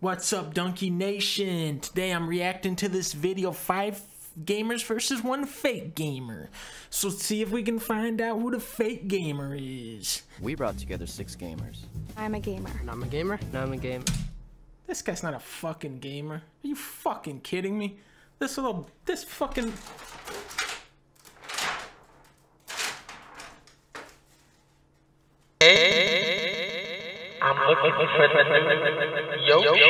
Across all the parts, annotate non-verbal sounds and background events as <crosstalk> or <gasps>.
What's up, Donkey Nation? Today I'm reacting to this video, five gamers versus one fake gamer. So let's see if we can find out who the fake gamer is. We brought together six gamers. I'm a gamer. And I'm a gamer. And I'm a gamer. This guy's not a fucking gamer. Are you fucking kidding me? This little, this fucking... look for the new yo, yo, yo.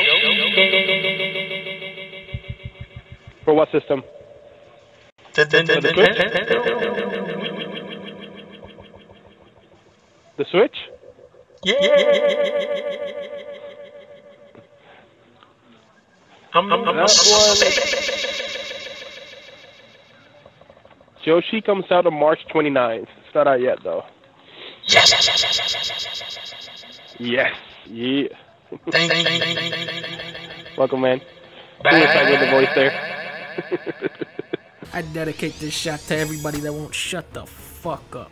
For what system? For the Switch? The Switch? Yeah. Um, um, that one. Yoshi comes out on March 29th. It's not out yet, though. Yes. Yes. Yeah. Welcome, man. Suicide with the voice there. <laughs> I dedicate this shot to everybody that won't shut the fuck up.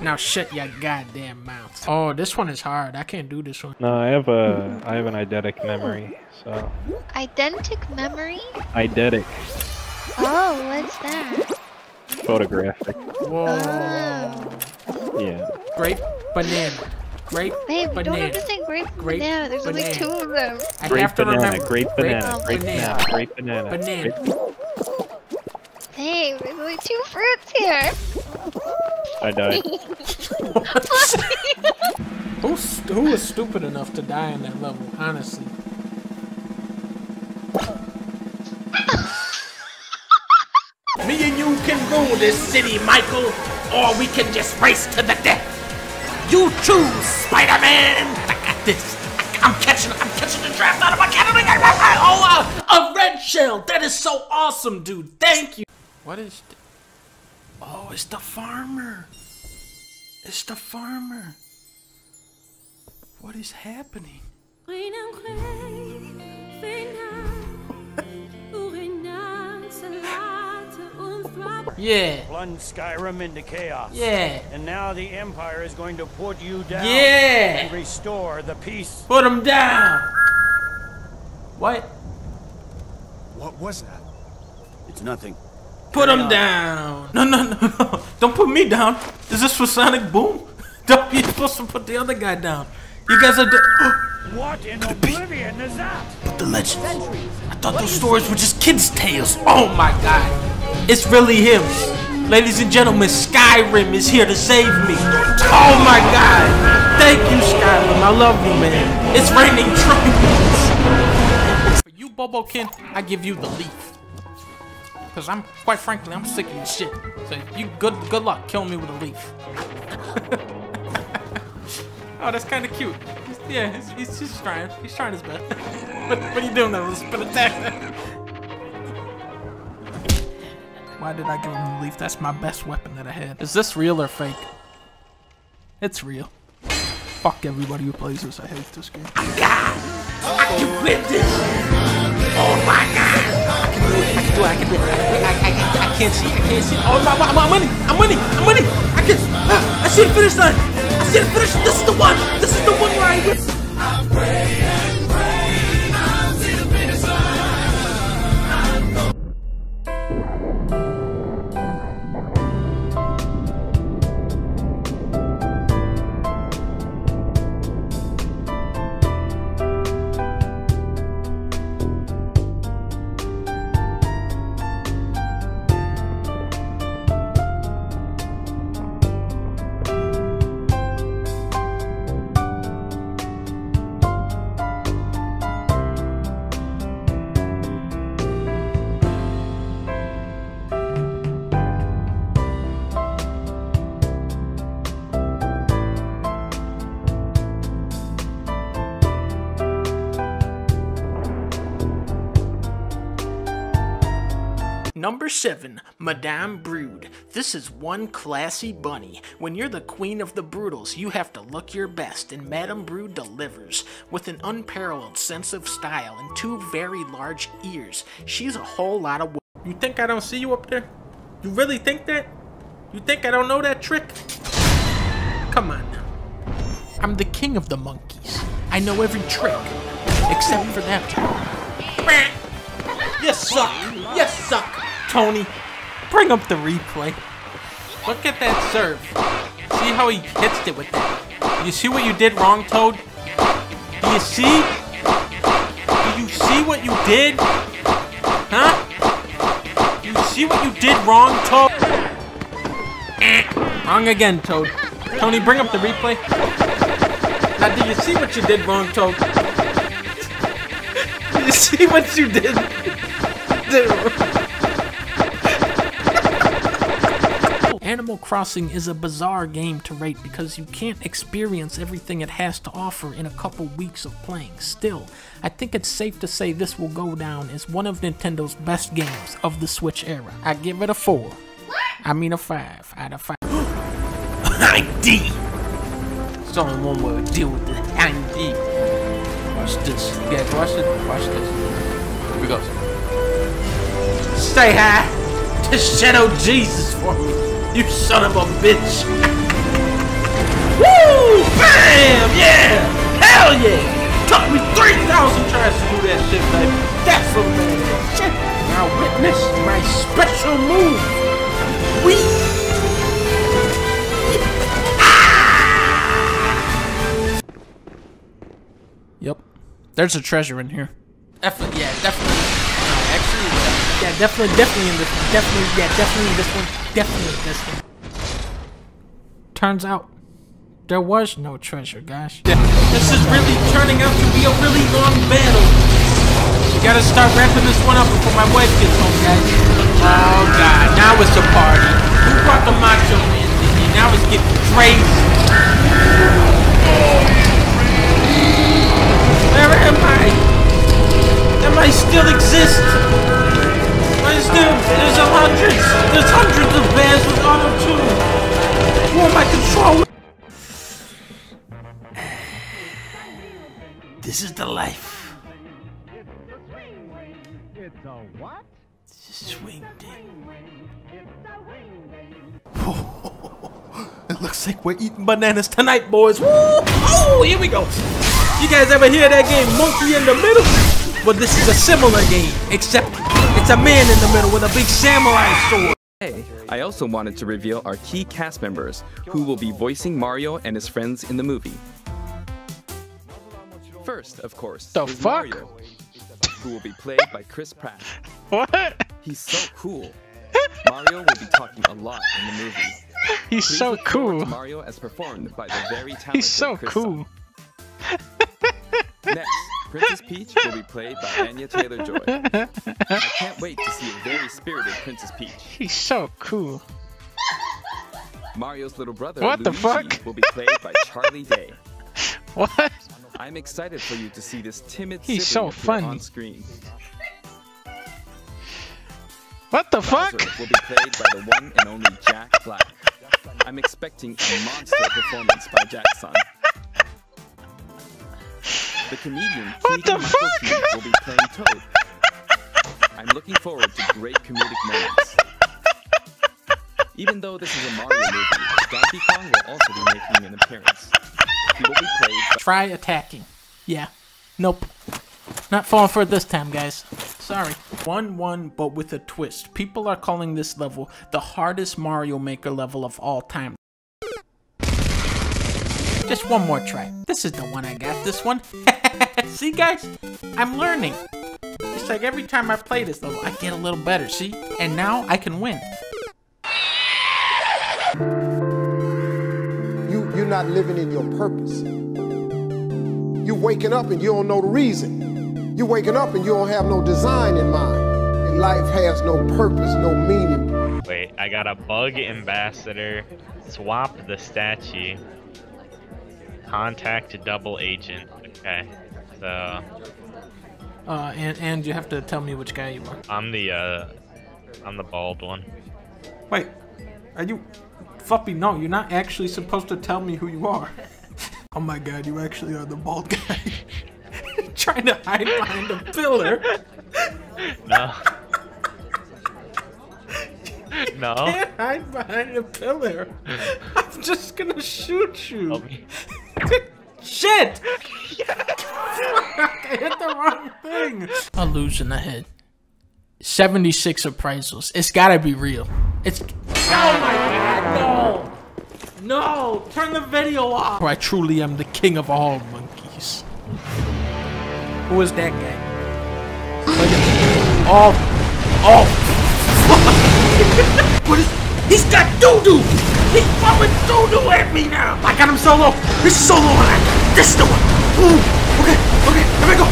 Now shut your goddamn mouth. Oh, this one is hard. I can't do this one. No, I have a I have an eidetic memory, so. Identic memory? Eidetic. Oh, what's that? Photographic. Whoa. Oh. Yeah. Great, banana. Grape Babe, you don't banana. have to say grape Grape banana. There's only two of them. I Grape have to banana, remember. grape banana, Grape grape banana, grape banana. Banana. Grape- Babe, there's only two fruits here. I died. Who's, <laughs> who was stupid enough to die in that level, honestly? Me and you can rule this city, Michael, or we can just race to the death. You choose, Spider-Man. I got this. I, am catching, I'm catching the draft out of my cannon. Oh, uh, a red shell. That is so awesome, dude. Thank you. What is? th- Oh, it's the farmer. It's the farmer. What is happening? Yeah, plunged Skyrim into chaos. yeah, And now the Empire is going to put you down yeah. and restore the peace. Put him down. What? What was that? It's nothing. Put him down. No, no, no, no. Don't put me down. Is this for Sonic Boom? <laughs> Don't you're supposed to put the other guy down. You guys are. <gasps> What in oblivion is that? the legends. I thought those stories were just kids' tales. Oh my god. It's really him. Ladies and gentlemen, Skyrim is here to save me. Oh my god. Thank you, Skyrim. I love you, man. It's raining trophies. For you, Bokoblin, I give you the leaf. Cause I'm, quite frankly, I'm sick of your shit. So you, good, good luck killing me with a leaf. <laughs> oh, that's kind of cute. He's, yeah, he's, he's just trying. He's trying his best. <laughs> what, what are you doing now? Spin attack. Why did I give him the leaf? That's my best weapon that I had. Is this real or fake? It's real. Fuck everybody who plays this. I hate this game. I can win this! Oh my god! I can do it, I can do it, I can do it. I, I, I, I can't see, I can't see. Oh, my, I'm, I'm winning! I'm winning! I'm winning! I can, ah, I see the finish line! I see the finish This is the one! This is the one where I win! Number 7, Madame Brood. This is one classy bunny. When you're the queen of the Broodals, you have to look your best, and Madame Brood delivers. With an unparalleled sense of style and two very large ears, she's a whole lot of. You think I don't see you up there? You really think that? You think I don't know that trick? Come on now. I'm the king of the monkeys. I I know every trick, except for that. You suck. You suck, Tony. Bring up the replay. Look at that serve. See how he hits it with that. You see what you did wrong, Toad? Do you see? Do you see what you did? Huh? You see what you did wrong, Toad? Eh, wrong again, Toad. Tony, bring up the replay. Now, do you see what you did wrong, Toad? <laughs> Do you see what you did? <laughs> Animal Crossing is a bizarre game to rate because you can't experience everything it has to offer in a couple weeks of playing. Still, I think it's safe to say this will go down as one of Nintendo's best games of the Switch era. I give it a 4. I mean a 5 out of 5. ID! There's only one way to deal with the ID. Watch this. Guys watch it? Watch this. Here we go. Stay high! to Shadow Jesus for me, you son of a bitch. Woo! Bam! Yeah! Hell yeah! Took me 3,000 tries to do that shit, baby. That's a man. Shit. Now witness my special move. Wee! Yep. There's a treasure in here. Definitely, yeah, definitely. No, actually, yeah, definitely, definitely in this one. Definitely, yeah, definitely in this one. Definitely in this one. Turns out, there was no treasure, guys. Yeah, this is really turning out to be a really long battle. We gotta start wrapping this one up before my wife gets home, guys. Oh god, now it's a party. Who brought the macho man in here? Now it's getting crazy. Where am I? Am I still exist? I still, there's a hundreds, there's hundreds of bands with auto tune. Who am I controlling? This is the life. It's a what? Swing <laughs> It looks like we're eating bananas tonight, boys. Woo! Oh, here we go. You guys ever hear that game, Monkey in the Middle? Well, this is a similar game, except it's a man in the middle with a big samurai sword. Hey, I also wanted to reveal our key cast members who will be voicing Mario and his friends in the movie. First, of course, The fuck? Mario, who will be played by Chris Pratt. <laughs> What? He's so cool. Mario will be talking a lot in the movie. <laughs> He's Please so look forward to cool. Mario as performed by the very talented He's so Chris cool. <laughs> Next, Princess Peach will be played by Anya Taylor-Joy. <laughs> I can't wait to see a very spirited Princess Peach. He's so cool. Mario's little brother What the Luigi fuck? will be played by Charlie <laughs> Day. What? I'm excited for you to see this timid He's so funny. on screen. What the Bowser fuck? will be played by the one and only Jack Black. I'm expecting a monster performance by Jackson. The comedian What the Keegan fuck? Will be playing Toad. I'm looking forward to great comedic moments. Even though this is a Mario movie, Donkey Kong will also be making an appearance. He will be played by Try attacking. Yeah. Nope. Not falling for it this time, guys. Sorry. 1-1, but with a twist. People are calling this level the hardest Mario Maker level of all time. Just one more try. This is the one I got, this one. <laughs> <laughs> see, guys? I'm learning. It's like every time I play this level, I get a little better, see? And now I can win. You you're not living in your purpose. You're waking up and you don't know the reason. You're waking up and you don't have no design in mind. And life has no purpose, no meaning. Wait, I got a bug ambassador. Swap the statue. Contact double agent. Okay. So Uh, and, and you have to tell me which guy you are. I'm the uh I'm the bald one. Wait, are you... Fuppy, no, you're not actually supposed to tell me who you are. <laughs> oh my god, you actually are the bald guy. <laughs> Trying to hide behind a pillar. <laughs> No. no. Can't hide behind a pillar. I'm just gonna shoot you. Help me. Shit! I <laughs> hit the wrong thing. Illusion ahead. 76 appraisals. It's gotta be real. It's. Oh my god, no! No! Turn the video off! I truly am the king of all monkeys. Who is that guy? Look at Oh! Oh! <laughs> what is. He's got doo doo! He's throwing doo doo at me now! I got him solo! This is solo on This is the one! Ooh! Okay, okay, here we go!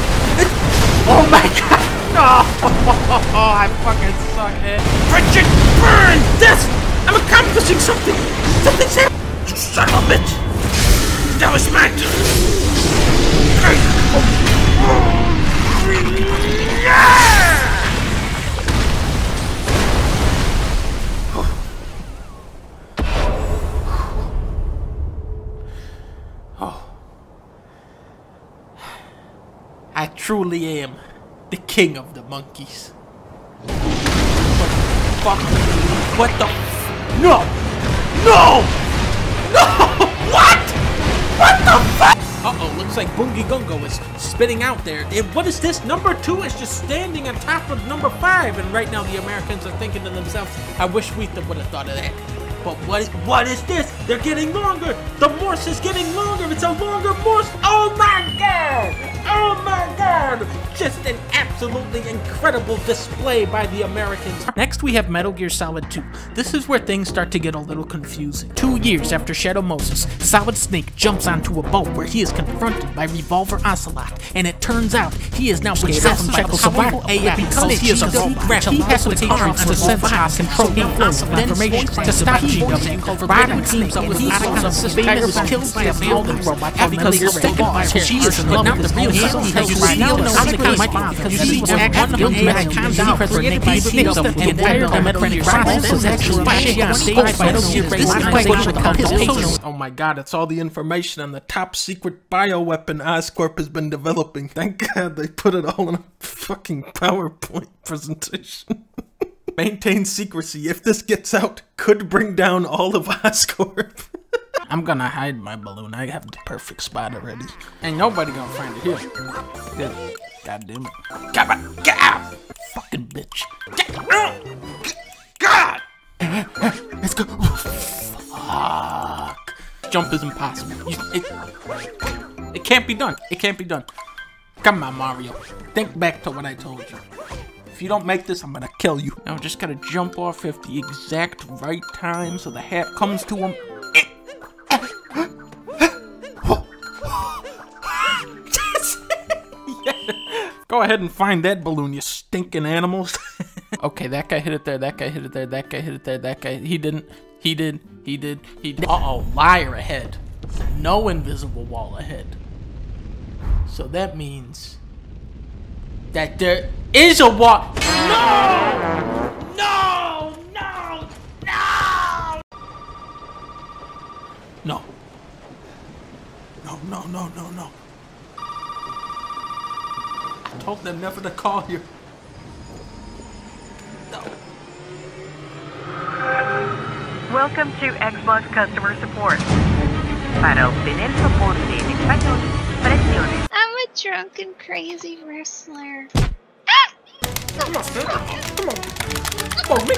Oh my god! <laughs> Oh, <laughs> I fucking suck, it! Bridget, burn! This! I'm accomplishing something! Something's happening! You son of a bitch! That was my oh. Yeah! I truly am the king of the monkeys. What the fuck? What the No! No! No! <laughs> What? What the fuck? Uh-oh, looks like Boongie Gungo is spitting out there. And what is this? Number two is just standing on top of number five. And right now the Americans are thinking to themselves, I wish we would have thought of that. But what is, what is this? They're getting longer. The morse is getting longer. It's a longer morse. Oh my god! Oh my god! Just an absolutely incredible display by the Americans. Next we have Metal Gear Solid 2. This is where things start to get a little confusing. Two years after Shadow Moses, Solid Snake jumps onto a boat where he is confronted by Revolver Ocelot, and it turns out he is now possessed by survival AI because he is a robot. He has to take arms to synthesize control information to stop GW. Biden teams up with Anaconda's famous kills by a golden robot because you're sick of She is not the real because you steal no Anaconda because she was one of the Anaconda created by Snakes of the entire democratic process was actually by This is why his Oh my god, it's all the information on the top secret bioweapon Oscorp has been developing. Thank god they put it all in a fucking PowerPoint presentation. <laughs> Maintain secrecy. If this gets out, could bring down all of <laughs> Oscorp. I'm gonna hide my balloon. I have the perfect spot already. Ain't nobody gonna find it here. Good. God damn it. Get out! Get out! Fucking bitch. Get out! God! Let's go. Fuck. Jump is impossible. You, it, it can't be done. It can't be done. Come on, Mario. Think back to what I told you. You don't make this, I'm gonna kill you. Now, just gotta jump off at the exact right time so the hat comes to him. <laughs> Go ahead and find that balloon, you stinking animals. <laughs> okay, that guy hit it there, that guy hit it there, that guy hit it there, that guy. He didn't. He did. He did. He did. Uh oh, liar ahead. No invisible wall ahead. So that means that there is a wall. No! No! No! No! No. No, no, no, no, no. I told them never to call you. No. Welcome to Xbox customer support. Para obtener soporte en español, presione. I'm a drunken crazy wrestler. Come on, man. Come on. Come on, me.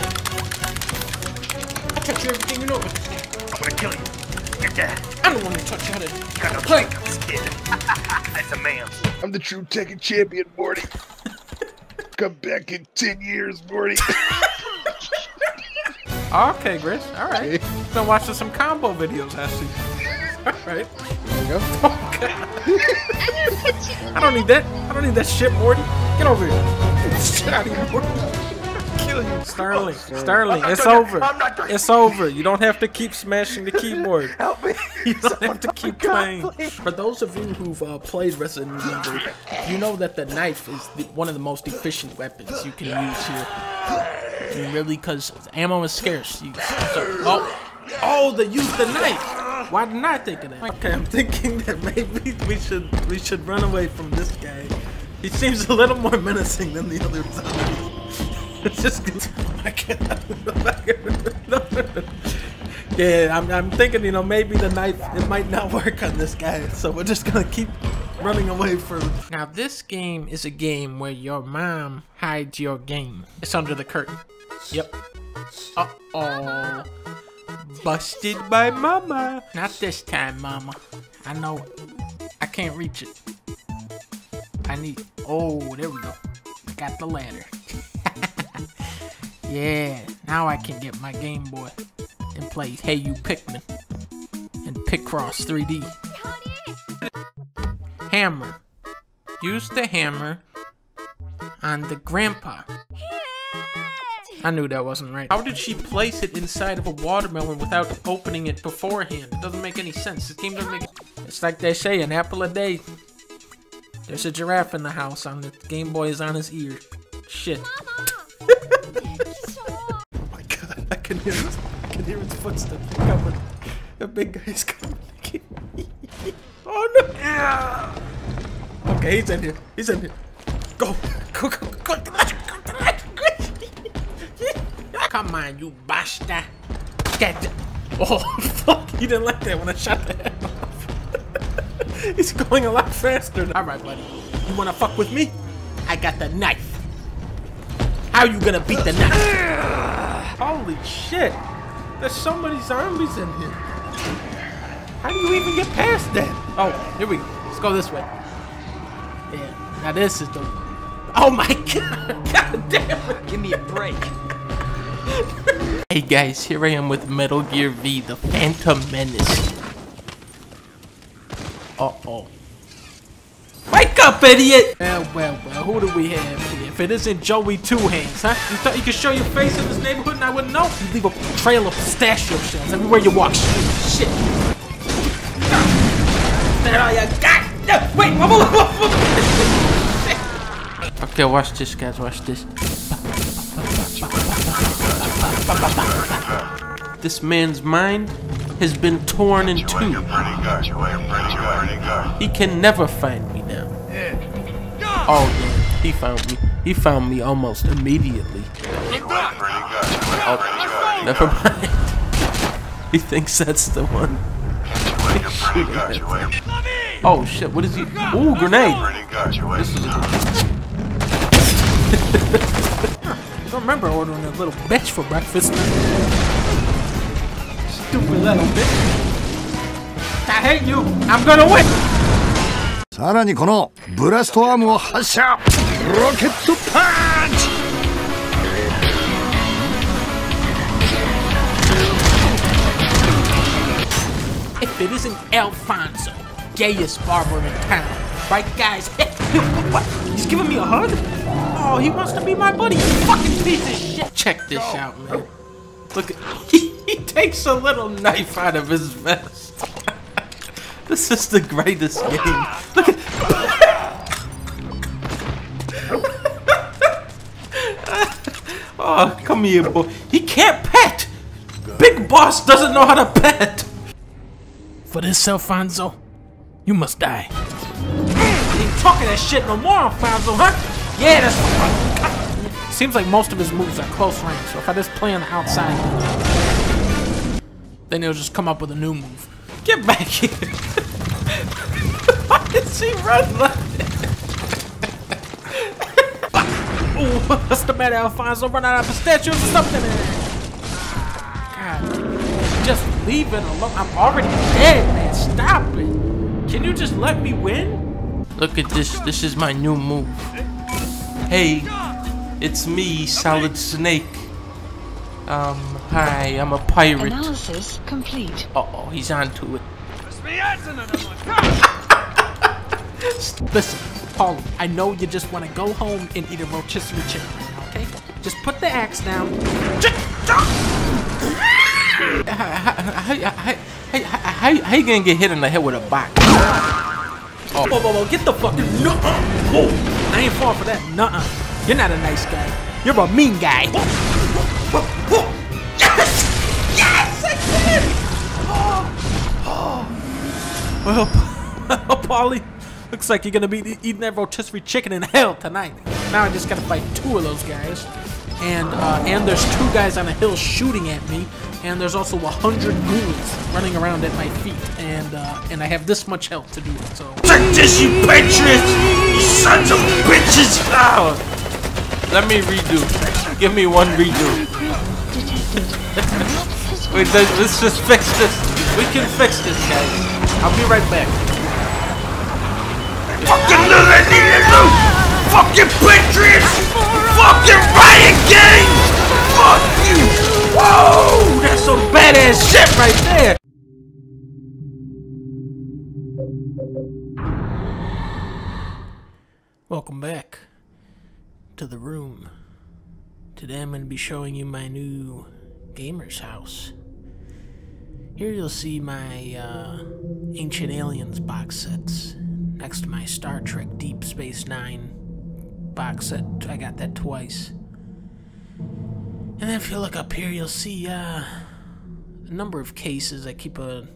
I touch you everything you know about this game. I'm gonna kill you. You're dead. I don't want to touch you how to You got no play. chance, kid. That's a man. I'm the true Tekken champion, Morty. Come back in 10 years, Morty. Okay, Gris. All right. Been watching some combo videos, I see. <laughs> All right. There you go. <laughs> I don't need that. I don't need that shit, Morty. Get over here. Get shit out of here, Morty. Kill you, Sterling. Sterling, it's doing over. I'm not doing it. It's over. You don't have to keep smashing the keyboard. <laughs> Help me. You don't have to keep playing. please. For those of you who've uh, played Resident Evil, you know that the knife is the, one of the most efficient weapons you can use here. And really, because ammo is scarce. You, so, oh, oh, they used the knife. Why didn't I think of that? Okay, I'm thinking that maybe we should we should run away from this guy. He seems a little more menacing than the other zombies. It's <laughs> just I can't. No, no, no. Yeah, I'm, I'm thinking, you know, maybe the knife, it might not work on this guy. So we're just gonna keep running away from. Now this game is a game where your mom hides your game. It's under the curtain. Yep. Uh oh. Busted by mama. Not this time, mama. I know. I can't reach it. I need. Oh, there we go. I got the ladder. <laughs> yeah, now I can get my Game Boy and play Hey You Pikmin and Picross 3D. Hammer. Use the hammer on the grandpa. I knew that wasn't right. How did she place it inside of a watermelon without opening it beforehand? It doesn't make any sense. This game doesn't make It's like they say, an apple a day. There's a giraffe in the house on the Game Boy is on his ear. Shit. <laughs> oh my god, I can hear his, I can hear his footsteps coming. The big guy's coming. <laughs> oh no! Yeah. Okay, he's in here. He's in here. Go! Go, go, go! go. Come on, you bastard! Get <laughs> Oh, fuck! You didn't like that when I shot the head off. <laughs> He's going a lot faster. Alright, buddy. You wanna fuck with me? I got the knife. How you gonna beat the knife? Holy shit! There's so many zombies in here. How do you even get past that? Oh, here we go. Let's go this way. Yeah, now this is the... Oh my <laughs> god! God damn it! Give me a break. <laughs> hey guys, here I am with Metal Gear V, the Phantom Menace. Uh-oh. Wake up, idiot! Well, well, well, who do we have here? If it isn't Joey Two Hands, huh? You thought you could show your face in this neighborhood and I wouldn't know? You leave a trail of pistachio shells everywhere you walk. Shit. That all you got? No, wait, whoa, whoa, whoa, Okay, watch this, guys, watch this. <laughs> This man's mind has been torn in two. He can never find me now. Oh, yeah, he found me. He found me almost immediately. Oh, never mind. <laughs> He thinks that's the one. <laughs> Oh shit, what is he? Ooh, grenade! <laughs> This is remember ordering a little bitch for breakfast. Stupid little bitch. I hate you! I'm gonna win! さらにこのブラストアームを発射ロケットパンチ If it isn't Alfonso, gayest barber in town, right guys? <laughs> what? He's giving me a hug? Oh, he wants to be my buddy. You fucking piece of shit. Check this out, man. Look, <laughs> he, he takes a little knife out of his vest. <laughs> this is the greatest game. Look at. oh, come here, boy. He can't pet. Big Boss doesn't know how to pet. For this, Alfonso, you must die. Talking that shit no more, Alfonso, huh? Yeah, that's. Seems like most of his moves are close range, so if I just play on the outside, then he'll just come up with a new move. Get back here! <laughs> Why does he run like <laughs> Ooh, what's the matter, Alfonso? Run out of pistachios or something? God, just leave it alone. I'm already dead, man. Stop it. Can you just let me win? Look at this. This is my new move. Hey, it's me, Solid Snake. Um, hi, I'm a pirate. Analysis complete. Uh oh, he's on to it. Listen, Paul, I know you just want to go home and eat a rotisserie chicken okay? Just put the axe down. How, how, how you gonna get hit in the head with a box? Oh, whoa, whoa, whoa, get the fucking nuh -uh. Whoa, I ain't falling for that. Nuh-uh. You're not a nice guy. You're a mean guy. Yes! Yes! I did! Oh, oh. <laughs> Well, Paulie, looks like you're gonna be eating that rotisserie chicken in hell tonight. Now I just gotta fight two of those guys. and uh, and there's two guys on a hill shooting at me, and there's also a hundred ghouls running around at my feet, and uh, and I have this much health to do it. So Take this, you patriots! You sons of bitches! Oh, let me redo. Give me one redo. <laughs> Wait, let's let's just fix this. We can fix this, guys. I'll be right back. Fucking do they need to do? Fucking patriots! Fucking riot gangs! Fuck you! Whoa! That's some badass shit right there! Welcome back to the room. Today I'm going to be showing you my new gamer's house. Here you'll see my uh, Ancient Aliens box sets next to my Star Trek Deep Space Nine box set. I got that twice. And if you look up here, you'll see uh, a number of cases. I keep a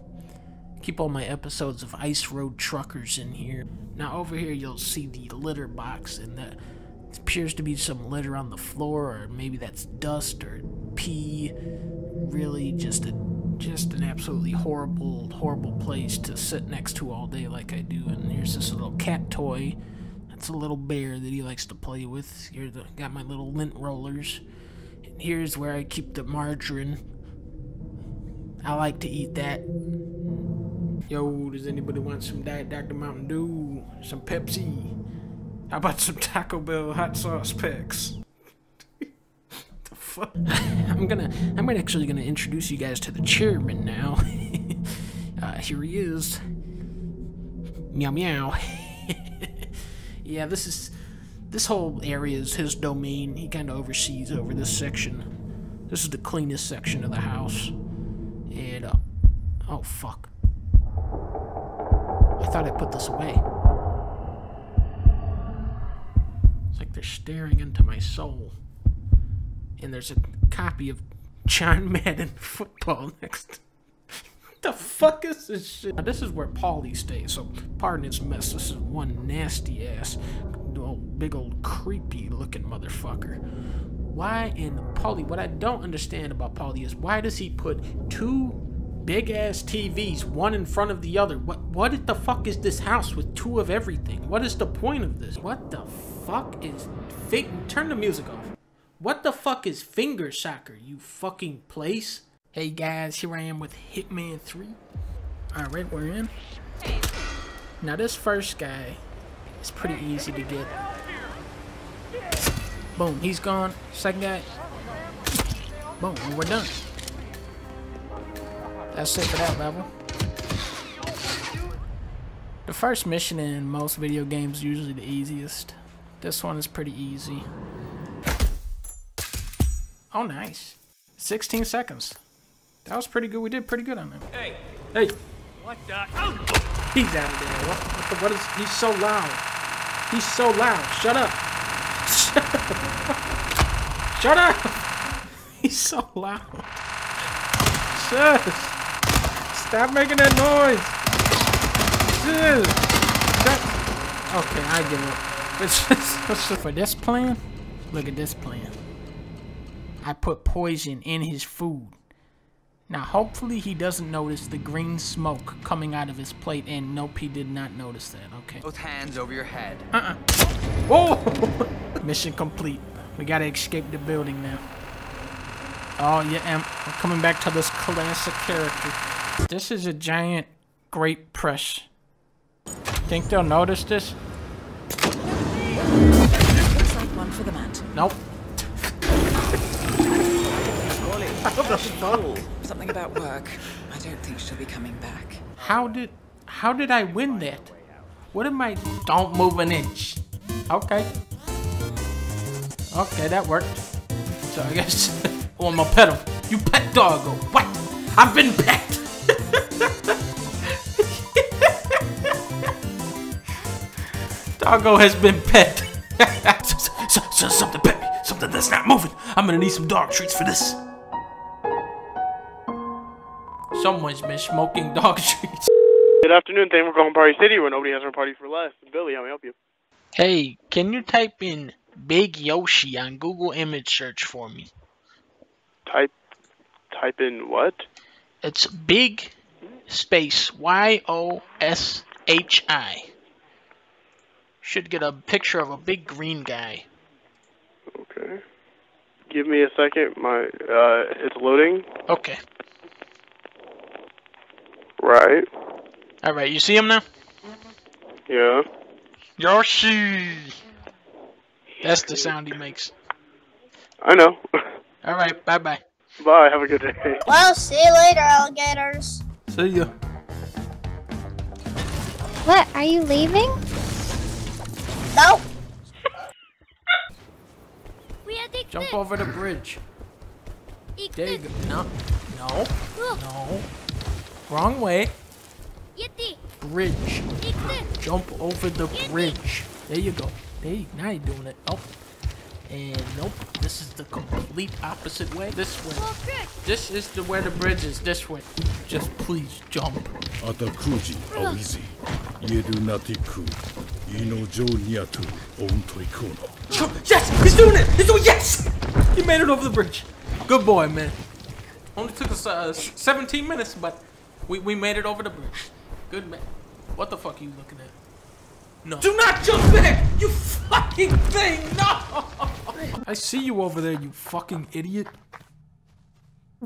keep all my episodes of Ice Road Truckers in here. Now over here, you'll see the litter box, and that appears to be some litter on the floor, or maybe that's dust or pee. Really, just a just an absolutely horrible, horrible place to sit next to all day like I do. And here's this little cat toy. That's a little bear that he likes to play with. Here, got my little lint rollers. Here's where I keep the margarine. I like to eat that. Yo, does anybody want some Diet Dr. Mountain Dew? Some Pepsi? How about some Taco Bell hot sauce packs? <laughs> the fuck? <laughs> I'm gonna, I'm actually gonna introduce you guys to the chairman now. <laughs> uh, here he is. Meow meow. yeah, this is, this whole area is his domain. He kind of oversees over this section. This is the cleanest section of the house. And, uh, oh fuck. I thought I put this away. It's like they're staring into my soul. And there's a copy of John <laughs> Madden football next. <laughs> the fuck is this shit? Now, this is where Paulie stays, so pardon his mess. This is one nasty ass, old, big old creepy looking motherfucker. Why in Paulie? What I don't understand about Paulie is why does he put two big ass TVs, one in front of the other. What what the fuck is this house with two of everything? What is the point of this? What the fuck is fig turn the music off. What the fuck is finger soccer, you fucking place? Hey guys, here I am with Hitman 3. Alright, we're in. Now this first guy is pretty easy to get. Boom, he's gone. Second guy. Boom, and we're done. That's it for that level. The first mission in most video games is usually the easiest. This one is pretty easy. Oh, nice. 16 seconds. That was pretty good. We did pretty good on that. Hey. Hey. What the? Oh. He's out of there. What, what, the, what is... He's so loud. He's so loud. Shut up. Shut up. <laughs> He's so loud. Shush. Stop making that noise. Stop. Okay, I give up. Let's let's <laughs> for this plan, look at this plan. I put poison in his food. Now, hopefully he doesn't notice the green smoke coming out of his plate, and nope, he did not notice that, okay. Both hands over your head. Uh-uh. Whoa! Oh! <laughs> Mission complete. We gotta escape the building now. Oh, yeah, and we're coming back to this classic character. This is a giant grape press. Think they'll notice this? Looks like one for the mat. Nope. <laughs> Something about work. I don't think she'll be coming back. How did how did I win that? What am I don't move an inch. Okay. Okay, that worked. So I guess <laughs> oh I'm gonna pet him. You pet doggo. Oh, what? I've been pet. <laughs> doggo has been pet. <laughs> so, so, something pet me. Something that's not moving. I'm gonna need some dog treats for this. Someone's been smoking <laughs> dog treats. Good afternoon. Thank you for calling Party City, where nobody has a party for less. Billy, how may I help you? Hey, can you type in Big Yoshi on Google image search for me. Type type in what? It's big space Y O S H I. Should get a picture of a big green guy. Okay. Give me a second. My uh, it's loading. Okay. Right. All right, you see him now? Yeah. Yoshi. That's the sound he makes. I know. All right, bye bye. Bye. Have a good day. Well, see you later, alligators. See ya. What? Are you leaving? No. Jump over the bridge. There you. No. No. No. Wrong way. Bridge. Jump over the bridge. There you go. Hey, now you're doing it. Oh. And nope, this is the complete opposite way. This way. This is the where the bridge is. This way. Just please jump. Atakuji, Awizi. Yeru natiku. Ino jo niatu. On toikono. Yes! He's doing it! He's doing Yes! He made it over the bridge. Good boy, man. Only took us uh, 17 minutes, but we, we made it over the bridge. Good man. What the fuck are you looking at? No. Do not jump back! You fucking thing! No! I see you over there, you fucking idiot.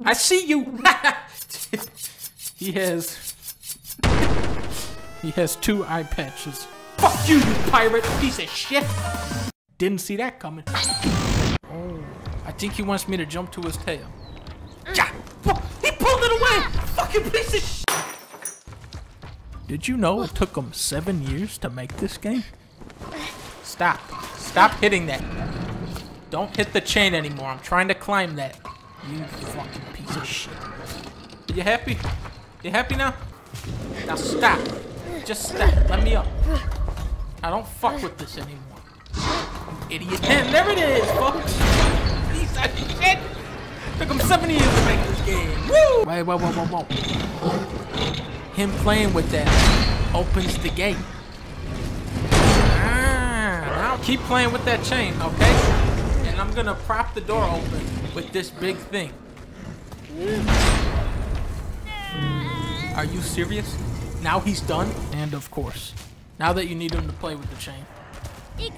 I see you! he has... He has two eye patches. Fuck you, you pirate piece of shit! Didn't see that coming. Oh, I think he wants me to jump to his tail. Ja! He pulled it away! Fucking piece of! Did you know it took them seven years to make this game? Stop. Stop hitting that. Don't hit the chain anymore. I'm trying to climb that. You fucking piece of shit. Are you happy? You happy now? Now stop. Just stop. Let me up. I don't fuck with this anymore. You idiot. And there it is, folks. Piece of shit. Took him seven years to make this game. Woo! Wait, whoa, whoa, whoa, whoa. Him playing with that opens the gate. Ah, now keep playing with that chain, okay? And I'm gonna prop the door open with this big thing. Are you serious? Now he's done? And of course, now that you need him to play with the chain,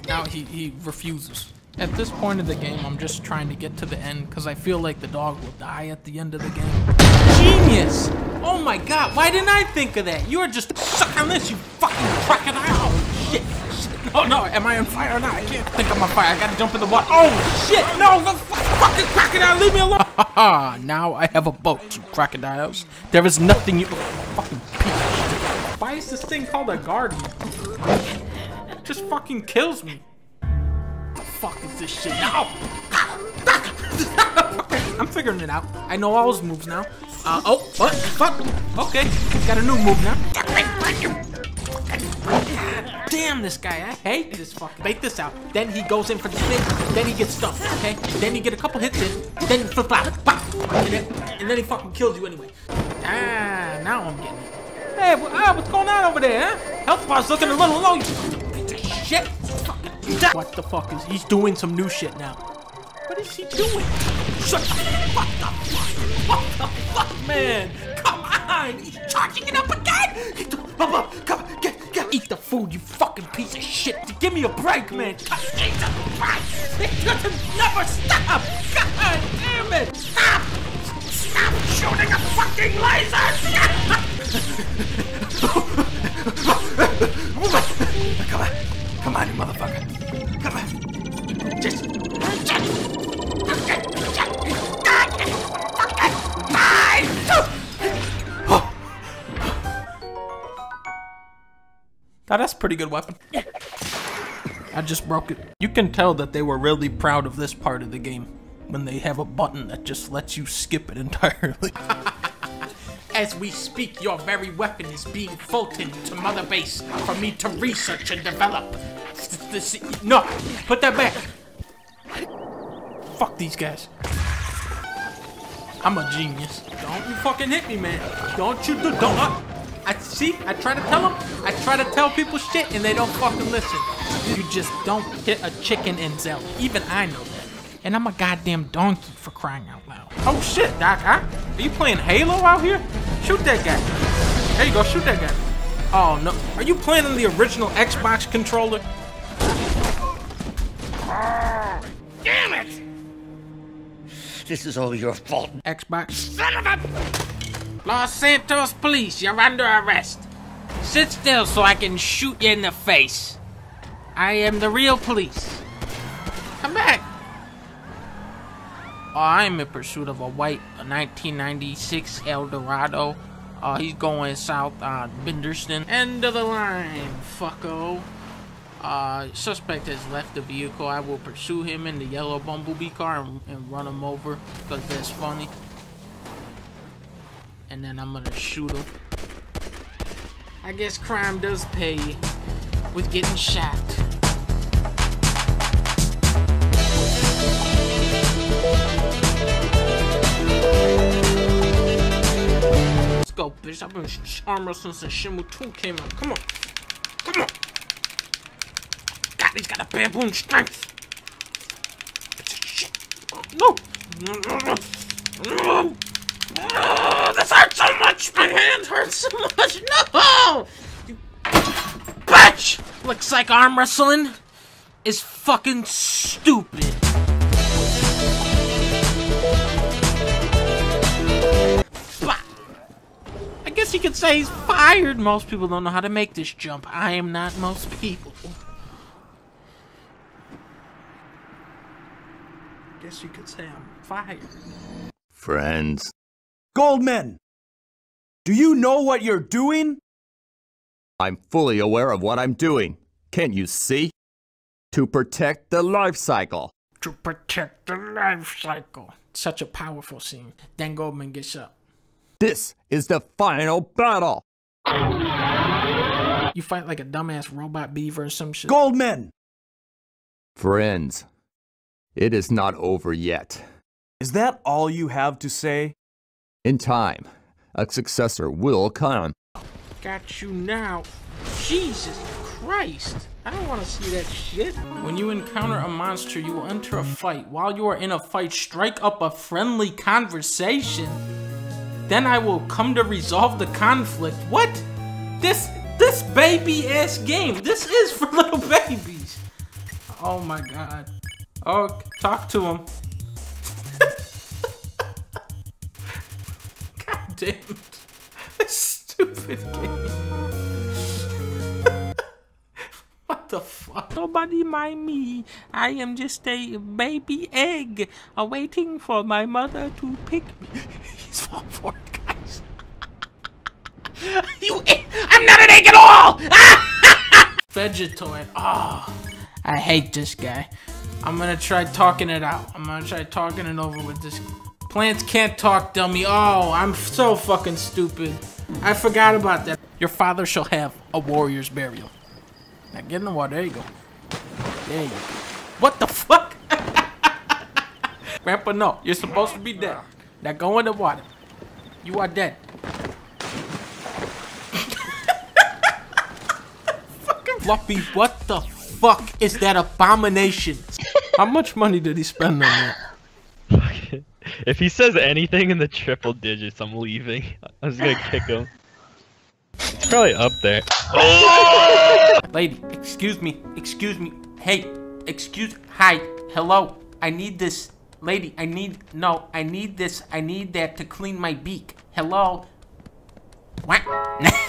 now he, he refuses. At this point of the game, I'm just trying to get to the end because I feel like the dog will die at the end of the game. Genius! Oh my god, why didn't I think of that? You are just suck on this, you fucking crocodile! Shit, shit. Oh no, am I on fire or not? I can't think I'm on fire. I gotta jump in the water. Oh shit, no, the fucking crocodile, leave me alone! Haha, <laughs> now I have a boat, you crocodiles. There is nothing you fucking piece. Why is this thing called a guardian? It just fucking kills me. Fuck is this shit now? <laughs> I'm figuring it out. I know all his moves now. Uh, oh, what? Fuck. Okay, got a new move now. Damn this guy, I hate this fucking. Bait this out. Then he goes in for the spin. Then he gets stuck, okay? Then you get a couple hits in. Then flip. Pop. And then, and then he fucking kills you anyway. Ah, now I'm getting it. Hey, ah, what's going on over there, huh? Health bar's looking a little low. You shit. What the fuck is he's doing some new shit now? What is he doing? Shut the fuck up! What the fuck, man? Come on! He's charging it up again! Come on, get, get, eat the food, you fucking piece of shit! Give me a break, man! Jesus Christ! It doesn't never stop! God damn it! Stop! Stop shooting a fucking laser! <laughs> come on, come on, motherfucker! Come on! Just, Now that's a pretty good weapon. I just broke it. You can tell that they were really proud of this part of the game when they have a button that just lets you skip it <laughs> entirely. As we speak, your very weapon is being filtered to Mother Base for me to research and develop. No, put that back. Fuck these guys. I'm a genius. Don't you fucking hit me, man. Don't you do, don't, uh, I see. I try to tell them. I try to tell people shit, and they don't fucking listen. You just don't hit a chicken in Zelda. Even I know that. And I'm a goddamn donkey for crying out loud. Oh shit, Doc. Huh? Are you playing Halo out here? Shoot that guy. There you go. Shoot that guy. Oh no. Are you playing on the original Xbox controller? Damn it! This is all your fault. Xbox. Son of a... Los Santos Police, you're under arrest. Sit still so I can shoot you in the face. I am the real police. I'm in pursuit of a white 1996 Eldorado. Uh, he's going south on Benderston. End of the line, fucko. Uh, suspect has left the vehicle. I will pursue him in the yellow bumblebee car and, and run him over because that's funny. And then I'm gonna shoot him. I guess crime does pay with getting shot. Go, bitch. I've been arm wrestling since Shenmue 2 came out. Come on. Come on. God, he's got a baboon strength. No. No. No. This hurts so much. My hand hurts so much. No. You bitch. Looks like arm wrestling is fucking stupid. Guess you could say he's fired. Most people don't know how to make this jump. I am not most people. Guess you could say I'm fired. Friends. Goldman! Do you know what you're doing? I'm fully aware of what I'm doing. Can't you see? To protect the life cycle. To protect the life cycle. Such a powerful scene. Then Goldman gets up. This is the final battle. You fight like a dumbass robot beaver or some shit. Goldman! Friends. It is not over yet. Is that all you have to say? In time, a successor will come. Got you now. Jesus Christ. I don't want to see that shit. When you encounter a monster, you will enter a fight. While you are in a fight, strike up a friendly conversation. Then I will come to resolve the conflict. What? This this baby ass game. This is for <laughs> little babies. Oh my god. Oh, talk to him. <laughs> god damn it. <laughs> This stupid game. what the fuck? Nobody mind me. I am just a baby egg awaiting for my mother to pick me. <laughs> He's falling for it, guys. <laughs> you I'm not an egg at all! <laughs> Vegetoid. Oh, ah. I hate this guy. I'm gonna try talking it out. I'm gonna try talking it over with this. Plants can't talk, dummy. Oh, I'm so fucking stupid. I forgot about that. Your father shall have a warrior's burial. Now get in the water. There you go. There you go. What the fuck? Grandpa, no. You're supposed to be dead. Now go in the water. You are dead. fucking Fluffy, what the fuck is that abomination? How much money did he spend on that? <laughs> If he says anything in the triple digits, I'm leaving. <laughs> I'm just gonna kick him. It's probably up there. <laughs> Lady, excuse me, excuse me. Hey, excuse, hi, hello. I need this. Lady, I need, no, I need this. I need that to clean my beak. Hello? What?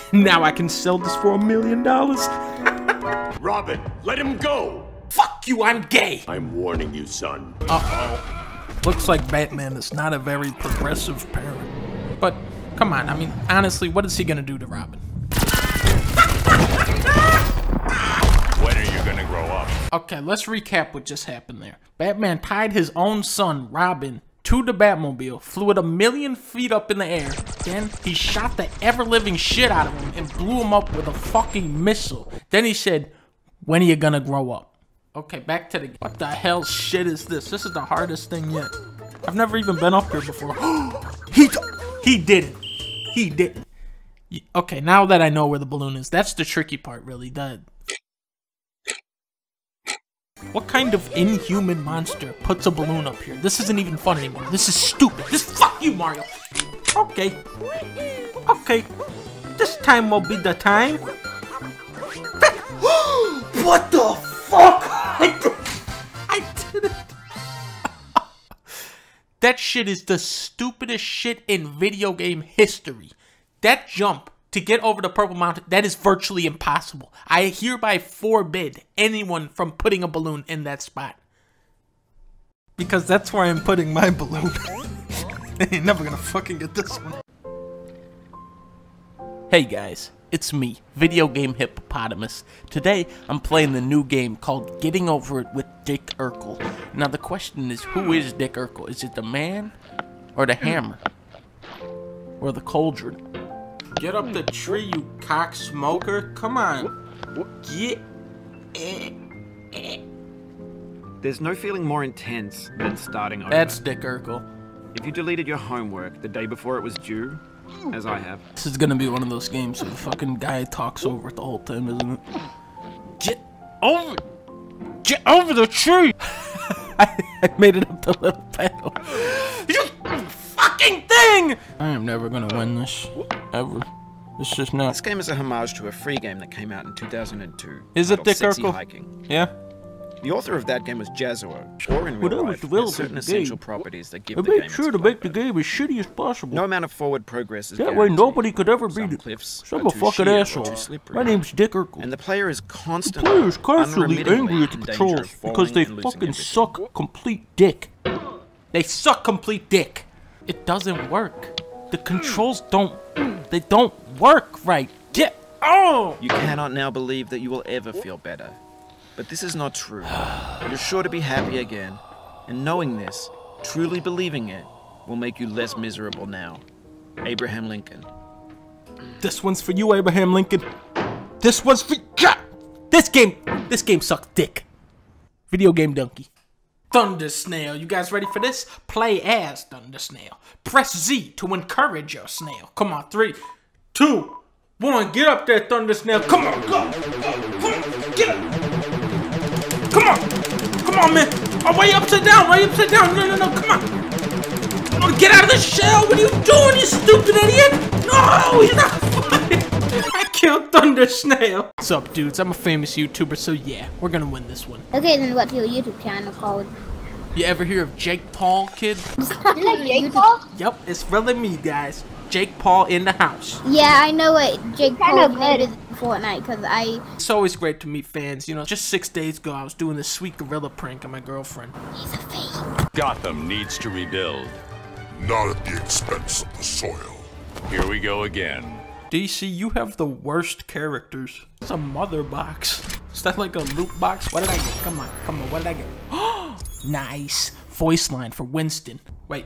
<laughs> now I can sell this for a million dollars. <laughs> Robin, let him go! Fuck you, I'm gay! I'm warning you, son. Uh-oh. Looks like Batman is not a very progressive parent. But, come on, I mean, honestly, what is he gonna do to Robin? Okay, let's recap what just happened there. Batman tied his own son, Robin, to the Batmobile, flew it a million feet up in the air. Then he shot the ever-living shit out of him and blew him up with a fucking missile. Then he said, when are you gonna grow up? Okay, back to the... What the hell shit is this? This is the hardest thing yet. I've never even been up here before. <gasps> he, he did it. He did Okay, now that I know where the balloon is, that's the tricky part, really. The what kind of inhuman monster puts a balloon up here? This isn't even fun anymore. This is stupid. This fuck you, Mario. Okay, okay. This time will be the time. <gasps> what the fuck? I <laughs> did, I did it. <laughs> That shit is the stupidest shit in video game history. That jump to get over the purple mountain, that is virtually impossible. I hereby forbid anyone from putting a balloon in that spot. Because that's where I'm putting my balloon. <laughs> they ain't never gonna fucking get this one. Hey guys, it's me, Video Game Hippopotamus. Today, I'm playing the new game called Getting Over It with Dick Urkel. Now the question is, who is Dick Urkel? Is it the man? Or the hammer? Or the cauldron? Get up the tree, you cock smoker! Come on! Get... There's no feeling more intense than starting over. That's Dick Urkel. If you deleted your homework the day before it was due, as I have, This is gonna be one of those games where the fucking guy talks over it the whole time, isn't it? Get over Get over the tree! I, <laughs> I made it up the little panel. You fucking thing! I am never gonna win this. Ever. It's just not. this game is a homage to a free game that came out in 2002. Is it titled Dick Sexy Urkel? Hiking. Yeah? The author of that game was Jazzuo, or in real that life, the there's certain of game. essential properties that give I the made game sure to make the game as shitty as possible. No amount of forward progress is that way nobody could ever beat it. cliffs So I'm a fucking sheer or asshole. too slippery. My name's Dick Urkel. And the player is The constantly, player is constantly angry at the in danger of controls because they fucking everything. suck complete dick. They suck complete dick. It doesn't work. The controls don't. They don't work right. Get. Oh! You cannot now believe that you will ever feel better. But this is not true. You're sure to be happy again. And knowing this, truly believing it, will make you less miserable now. Abraham Lincoln. This one's for you, Abraham Lincoln. This one's for God. This game. This game sucks dick. Video game dunkey. Thunder Snail. You guys ready for this? Play as Thunder Snail. Press Z to encourage your snail. Come on, three, two, one. Get up there, Thunder Snail. Come on, go. Come on, get up. Come on. Come on, man. Oh, you upside down? You upside down? No, no, no. Come on. Get out of the shell. What are you doing, you stupid idiot? No, he's not fine. I killed Thunder Snail. What's up, dudes? I'm a famous YouTuber, so yeah, we're gonna win this one. Okay, then what's your YouTube channel called? You ever hear of Jake Paul, kid? <laughs> Is Jake Paul? Yep, it's really me, guys. Jake Paul in the house. Yeah, I know what Jake Paul name is in Fortnite because I. It's always great to meet fans. You know, just six days ago, I was doing this sweet gorilla prank on my girlfriend. He's a fake. Gotham needs to rebuild. Not at the expense of the soil. Here we go again. DC, you have the worst characters. It's a mother box. Is that like a loot box? What did I get? Come on, come on, what did I get? <gasps> nice. Voice line for Winston. Wait.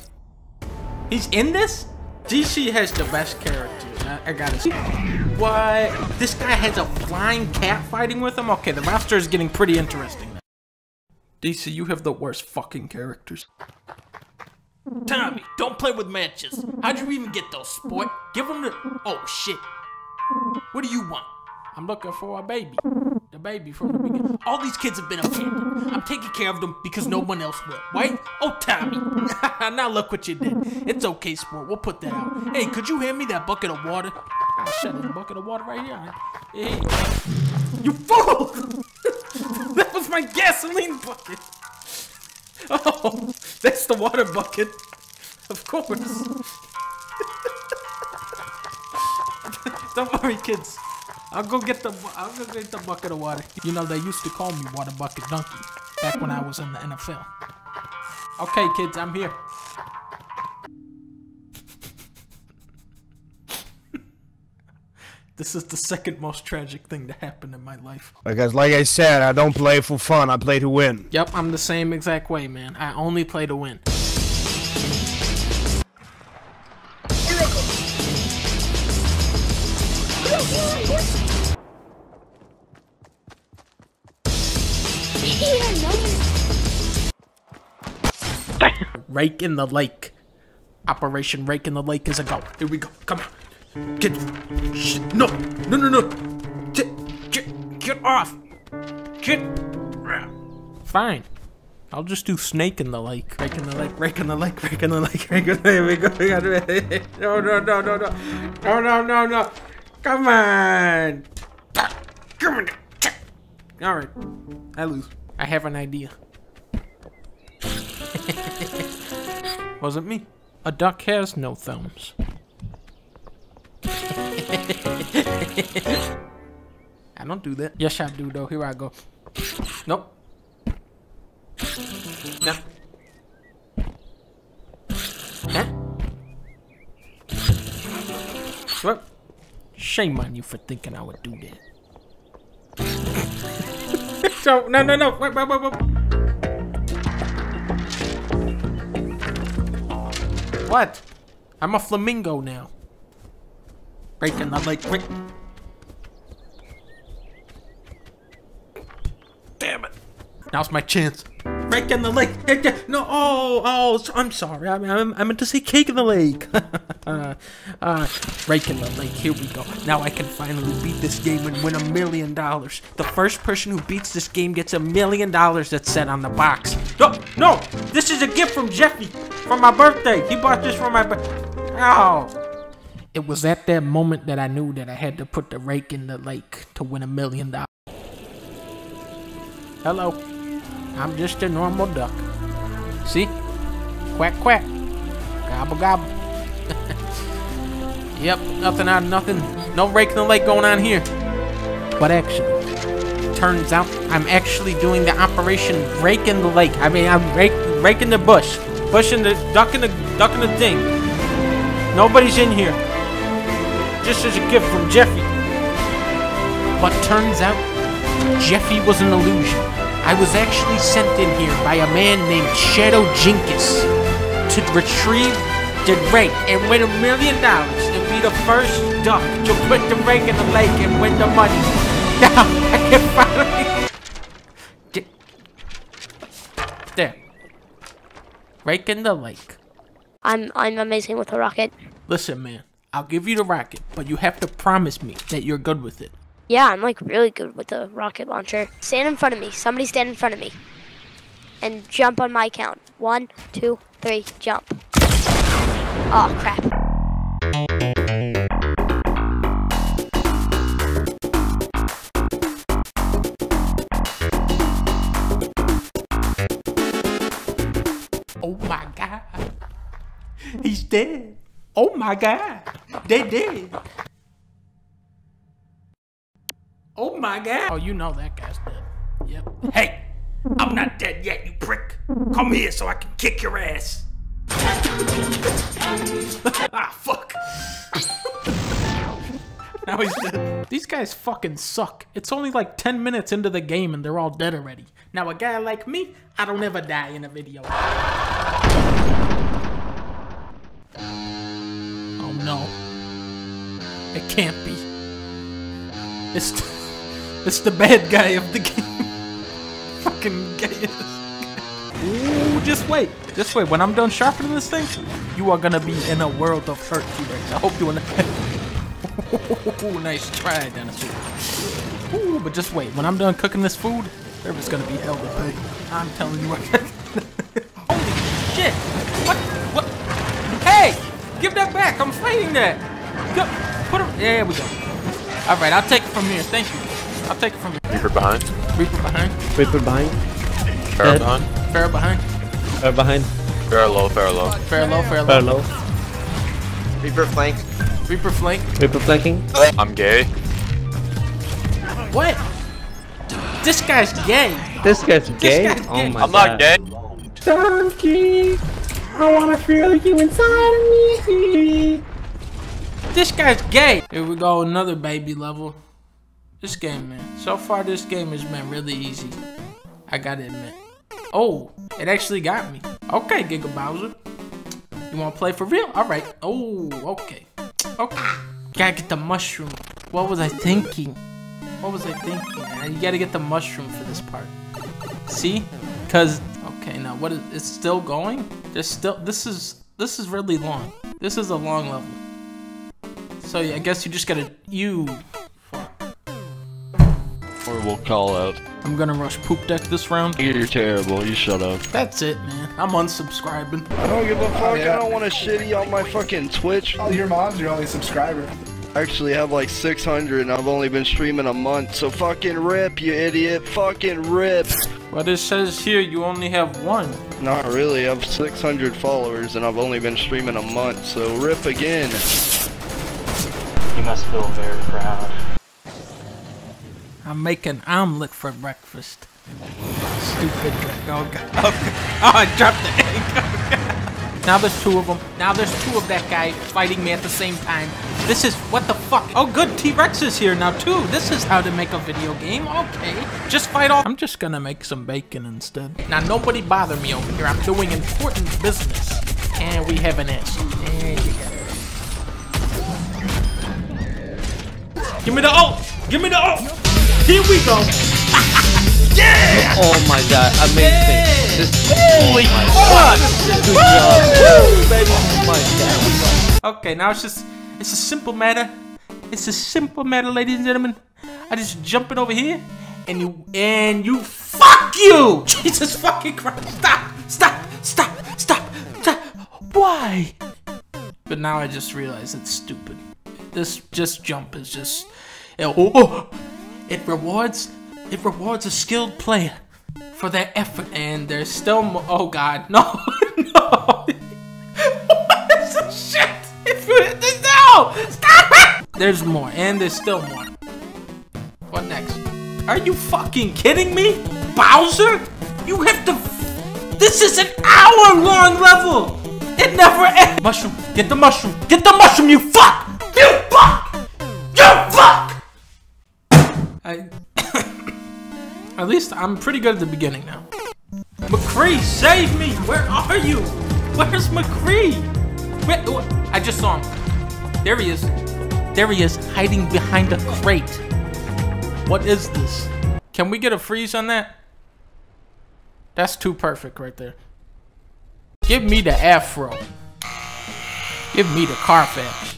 He's in this? DC has the best characters. I, I gotta say. What? This guy has a flying cat fighting with him? Okay, the roster is getting pretty interesting now. DC, you have the worst fucking characters. Tommy, don't play with matches. How'd you even get those, sport? Give them the. Oh, shit. What do you want? I'm looking for a baby. The baby from the beginning. All these kids have been abandoned. I'm taking care of them because no one else will. Right? Oh, Tommy. <laughs> now look what you did. It's okay, sport. We'll put that out. Hey, could you hand me that bucket of water? Ah, shut it. Bucket of water right here. Hey. You fool! <laughs> that was my gasoline bucket. <laughs> Oh, that's the water bucket. Of course. <laughs> Don't worry, kids. I'll go get the I'll go get the bucket of water. You know they used to call me Water Bucket Dunkey back when I was in the NFL. Okay, kids, I'm here. This is the second most tragic thing to happen in my life. Because, like I said, I don't play for fun. I play to win. Yep, I'm the same exact way, man. I only play to win. Rake in the lake. Operation Rake in the Lake is a go. Here we go. Come on. Get. No! No, no, no! Get, get, get off! Get. Fine. I'll just do snake in the lake. Break in the lake, break in the lake, break in the lake, break in the lake. <laughs> We go, we got it. No, no, no, no, no. No, no, no, no. Come on. Come on. Alright. I lose. I have an idea. <laughs> Wasn't me. A duck has no thumbs. <laughs> I don't do that. Yes, I do, though. Here I go. Nope. No. Huh? What? Shame on you for thinking I would do that. <laughs> so, no, no, no. Wait, wait, wait, wait. What? I'm a flamingo now. Breaking the lake. Break. Damn it. Now's my chance. Break in the lake. No, oh, oh, I'm sorry. I, I, I meant to say cake in the lake. <laughs> uh, break the lake. Here we go. Now I can finally beat this game and win a million dollars. The first person who beats this game gets a million dollars that's set on the box. No, no, this is a gift from Jeffy for my birthday. He bought this for my birthday. Oh. It was at that moment that I knew that I had to put the rake in the lake to win a million dollars. Hello. I'm just a normal duck. See? Quack quack. Gobble gobble. <laughs> yep, nothing out of nothing. No rake in the lake going on here. But actually, turns out I'm actually doing the operation rake in the lake. I mean, I'm rake, raking the bush. Bush in the, duck in the, duck in the thing. Nobody's in here. Just as a gift from Jeffy. But turns out, Jeffy was an illusion. I was actually sent in here by a man named Shadow Jinkus to retrieve the rake and win a million dollars and be the first duck to put the rake in the lake and win the money. <laughs> Now I can finally <laughs> get there. Rake in the lake. I'm I'm amazing with a rocket. Listen, man, I'll give you the rocket, but you have to promise me that you're good with it. Yeah, I'm like really good with the rocket launcher. Stand in front of me. Somebody stand in front of me. And jump on my count. One, two, three, jump. Oh crap. Oh my god. <laughs> He's dead. Oh my god. They did. Oh my god. Oh, you know that guy's dead. Yep. Hey, I'm not dead yet, you prick. Come here so I can kick your ass. <laughs> ah, fuck. <laughs> now he's dead. These guys fucking suck. It's only like 10 minutes into the game and they're all dead already. Now a guy like me, I don't ever die in a video. No. It can't be. It's the, <laughs> it's the bad guy of the game. <laughs> Fucking gayest. Ooh, just wait. Just wait. When I'm done sharpening this thing, you are gonna be in a world of hurt, T-Rex. I hope you. <laughs> Ooh, nice try, dinosaur. Ooh, but just wait. When I'm done cooking this food, there is gonna be hell to pay. I'm telling you. Holy back! I'm fighting that! Go, put him. There we go. Alright, I'll take it from here. Thank you. I'll take it from here. Reaper behind. Reaper behind. Reaper behind. Pharah behind. Pharah behind. Pharah behind. Pharah low, Pharah low. Pharah low, Pharah Pharah low. low. Reaper flank. Reaper flank. Reaper flanking. I'm gay. What? This guy's gay. This guy's gay? guy's oh gay. my I'm god. not gay. Dunkey! I wanna feel you inside of me! This guy's gay. Here we go, another baby level. This game, man. So far, this game has been really easy. I gotta admit. Oh, it actually got me. Okay, Giga Bowser. You wanna play for real? Alright. Oh, okay. Okay. Gotta get the mushroom. What was I thinking? What was I thinking? man? You gotta get the mushroom for this part. See? Cause okay, now what is it's still going? There's still this is this is really long. This is a long level. So I guess you just gotta you. Or we'll call out. I'm gonna rush poop deck this round. You're terrible. You shut up. That's it, man. I'm unsubscribing. I don't give a fuck. I don't want to shitty on my fucking Twitch. Oh, your mom's your only subscriber. I actually have like 600 and I've only been streaming a month, so fucking rip, you idiot. Fucking rip. But it says here you only have one. Not really, I have 600 followers and I've only been streaming a month, so rip again. You must feel very proud. I'm making omelet for breakfast. Stupid. Oh, God. Oh, oh I dropped the egg. <laughs> now there's two of them. Now there's two of that guy fighting me at the same time. This is, what the fuck? Oh good, T-Rex is here now too. This is how to make a video game. Okay. Just fight all- I'm just gonna make some bacon instead. Now nobody bother me over here. I'm doing important business. And we have an got. Give me the ult! Give me the ult! Here we go! Yeah! Oh my god, amazing. This Holy oh fuck! Good job. Woo, baby. Oh my god. Okay, now it's just, it's a simple matter. It's a simple matter, ladies and gentlemen. I just jump it over here, and you, and you, fuck you! <laughs> Jesus fucking Christ, stop, stop, stop, stop, stop. Why? But now I just realize it's stupid. This just jump is just, it, oh, oh, it rewards, it rewards a skilled player for their effort, and there's still more, oh god, <laughs> no, no. what is this shit? No! Stop it! There's more, and there's still more. What next? Are you fucking kidding me? Bowser? You have to... This is an hour-long level! It never ends! Mushroom, get the mushroom! Get the mushroom, you fuck! You fuck! You fuck! I... At least I'm pretty good at the beginning now. McCree, save me! Where are you? Where's McCree? Where, oh, I just saw him. There he is. There he is, hiding behind a crate. What is this? Can we get a freeze on that? That's too perfect right there. Give me the afro. Give me the Carfax.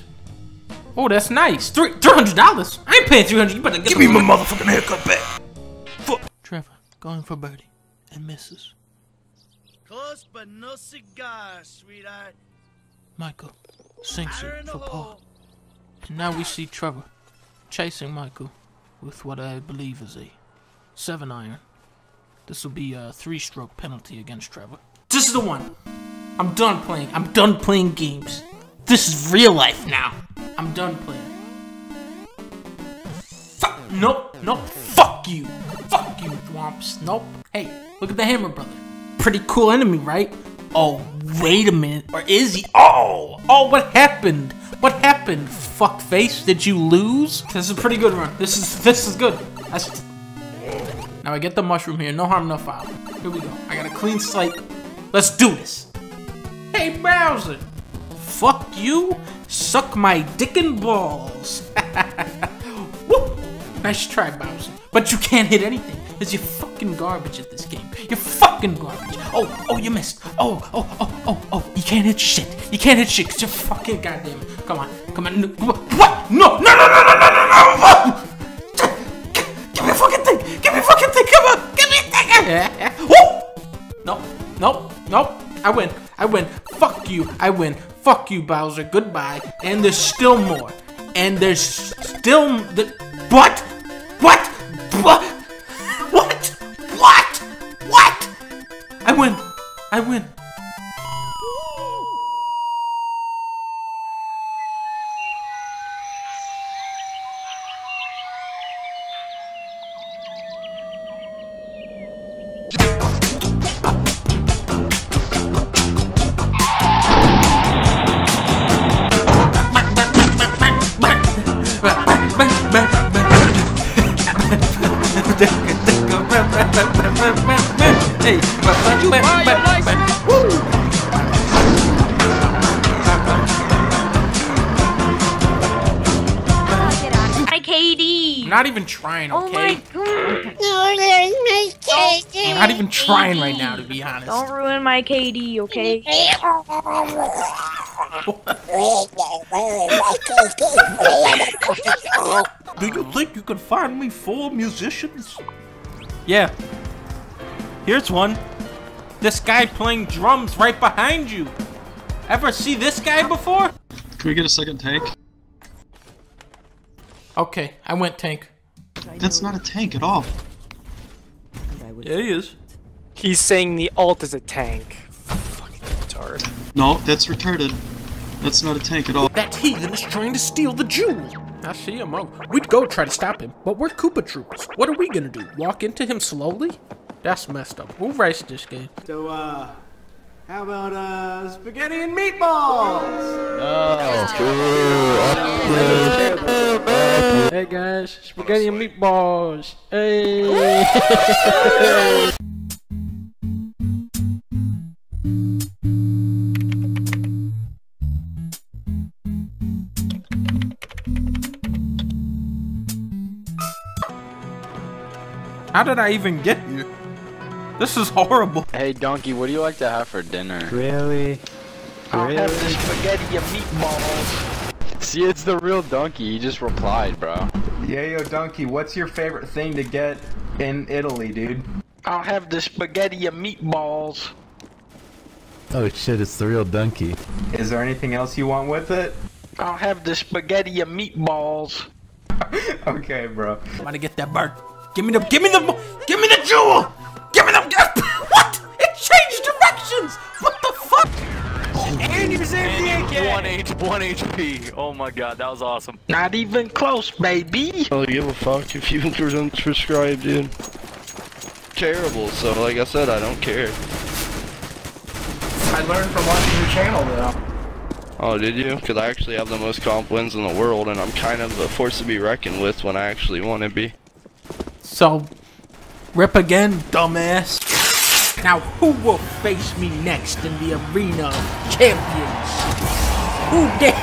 Oh, that's nice. Three $300? I ain't paying 300 You better Give me my motherfucking haircut back. Going for birdie and misses. Close, but no cigar, sweetheart. Michael sinks it for Paul. And now we see Trevor chasing Michael with what I believe is a seven iron. This will be a three stroke penalty against Trevor. This is the one. I'm done playing. I'm done playing games. This is real life now. I'm done playing. Fuck. Nope. Nope. Fuck you. Fuck you, Thwomps. Nope. Hey, look at the Hammer Brother. Pretty cool enemy, right? Oh, wait a minute. Or is he? Oh! Oh, what happened? What happened, fuckface? Did you lose? This is a pretty good run. This is this is good. That's now I get the mushroom here. No harm, no foul. Here we go. I got a clean slate. Let's do this. Hey, Bowser. Fuck you. Suck my dick and balls. <laughs> Nice try, Bowser. But you can't hit anything. Because you're fucking garbage at this game. You're fucking garbage. Oh, oh, you missed. Oh, oh, oh, oh, oh. You can't hit shit. You can't hit shit because you're fucking goddamn it. Come on. Come on. No, what? No, no, no, no, no, no, no, no. Give me a fucking thing. Give me a fucking thing. Come on. Give me a thing. <laughs> Woo! Nope. Nope. Nope. I win. I win. Fuck you. I win. Fuck you, Bowser. Goodbye. And there's still more. And there's still the what? What? What? What? What? What? I win. I win. Hey, You buy your license? Woo! Hi, KD. Not even trying, okay? Oh my god. No, there's my KD. I'm not even trying right now, to be honest. Don't ruin my KD, okay? <laughs> Do you think you could find me four musicians? Yeah. Here's one. This guy playing drums right behind you. Ever see this guy before? Can we get a second tank? Okay, I went tank. That's not a tank at all. Yeah, he is. He's saying the alt is a tank. Fucking retard. No, that's retarded. That's not a tank at all. That heathen is trying to steal the jewel. I see him. Oh, we'd go try to stop him, but we're Koopa Troopers. What are we gonna do? Walk into him slowly? That's messed up. Who writes this game? So, uh, how about, uh, spaghetti and meatballs? Hey guys, spaghetti and meatballs. Hey. How did I even get here? This is horrible. Hey Dunkey, what do you like to have for dinner? Really? I'll really? have the spaghetti and meatballs. See, it's the real Dunkey. He just replied, bro. Yeah, yo, Dunkey, what's your favorite thing to get in Italy, dude? I'll have the spaghetti and meatballs. Oh shit, it's the real dunkey. Is there anything else you want with it? I'll have the spaghetti and meatballs. <laughs> okay, bro. I'm gonna get that bird. Give me the, give me the, give me the jewel. And you save the AK! One H, one HP. Oh my god, that was awesome. Not even close, baby. I don't give a fuck if you <laughs> don't subscribe, dude. Terrible, so like I said, I don't care. I learned from watching your channel, though. Oh, did you? Because I actually have the most comp wins in the world, and I'm kind of a force to be reckoned with when I actually want to be. So, rip again, dumbass. Now, who will face me next in the arena of champions? Who dare?